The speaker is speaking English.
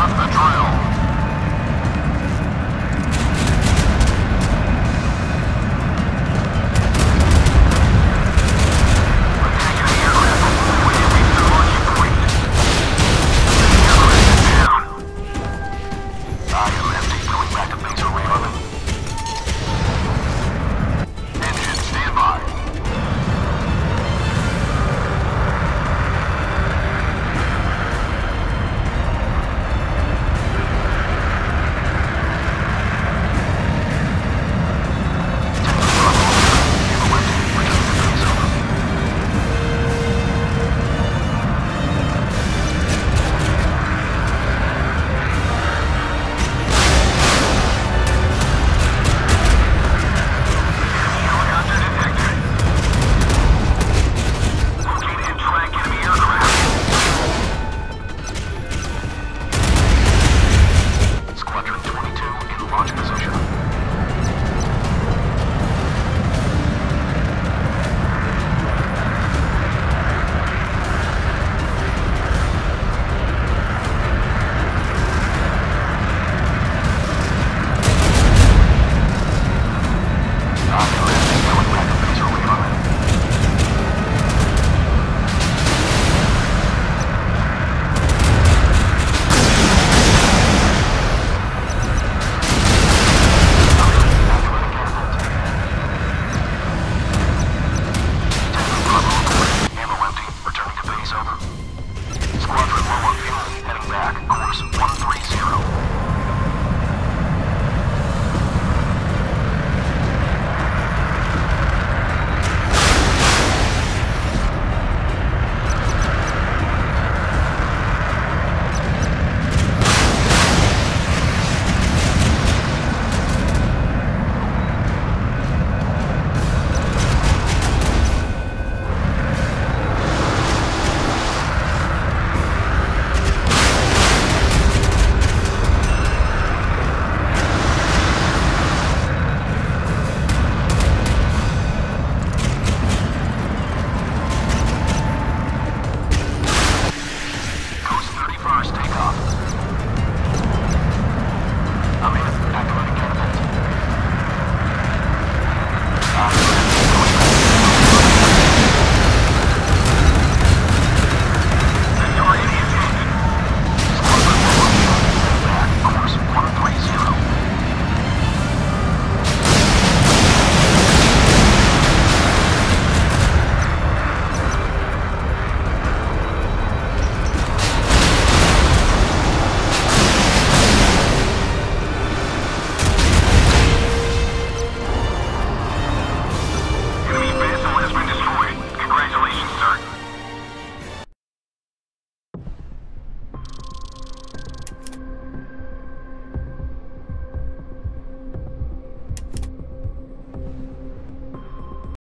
off the drill.